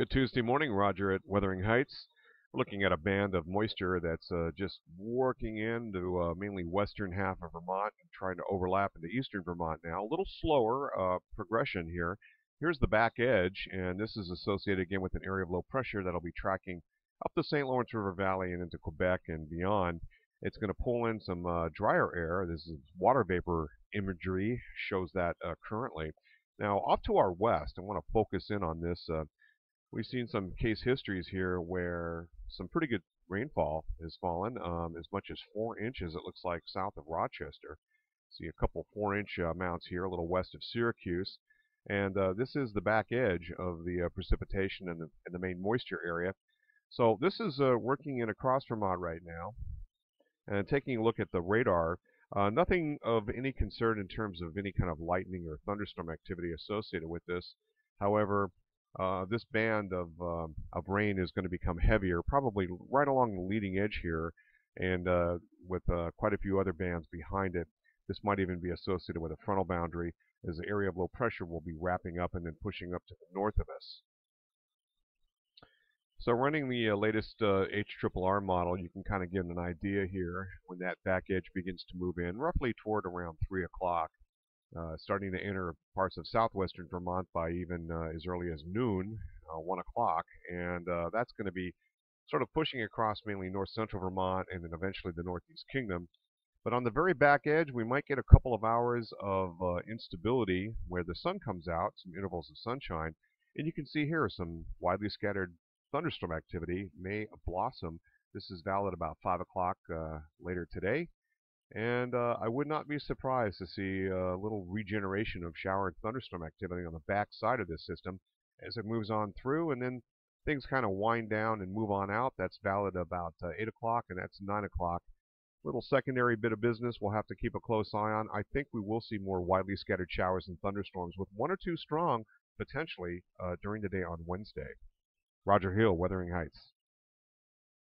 Good Tuesday morning, Roger at Wuthering Heights. Looking at a band of moisture that's uh, just working into uh, mainly western half of Vermont and trying to overlap into eastern Vermont now. A little slower uh, progression here. Here's the back edge, and this is associated again with an area of low pressure that'll be tracking up the St. Lawrence River Valley and into Quebec and beyond. It's going to pull in some uh, drier air. This is water vapor imagery, shows that uh, currently. Now, off to our west, I want to focus in on this. Uh, we've seen some case histories here where some pretty good rainfall has fallen, um, as much as four inches, it looks like, south of Rochester. See a couple four inch uh, amounts here, a little west of Syracuse. And uh, this is the back edge of the uh, precipitation and the, in the main moisture area. So this is uh, working in across Vermont right now. And taking a look at the radar, uh, nothing of any concern in terms of any kind of lightning or thunderstorm activity associated with this. However, uh, this band of, um, of rain is going to become heavier, probably right along the leading edge here, and uh, with uh, quite a few other bands behind it. This might even be associated with a frontal boundary, as the area of low pressure will be wrapping up and then pushing up to the north of us. So running the uh, latest uh, HRRR model, you can kind of get an idea here when that back edge begins to move in, roughly toward around 3 o'clock, starting to enter parts of southwestern Vermont by even uh, as early as noon, uh, 1 o'clock, and uh, that's going to be sort of pushing across mainly north central Vermont and then eventually the northeast kingdom. But on the very back edge, we might get a couple of hours of instability where the sun comes out, some intervals of sunshine, and you can see here some widely scattered thunderstorm activity may blossom. This is valid about 5 o'clock uh, later today. And uh, I would not be surprised to see a little regeneration of shower and thunderstorm activity on the back side of this system as it moves on through. And then things kind of wind down and move on out. That's valid about uh, 8 o'clock, and that's 9 o'clock. Little secondary bit of business we'll have to keep a close eye on. I think we will see more widely scattered showers and thunderstorms, with one or two strong potentially uh, during the day on Wednesday. Roger Hill, Wuthering Heights.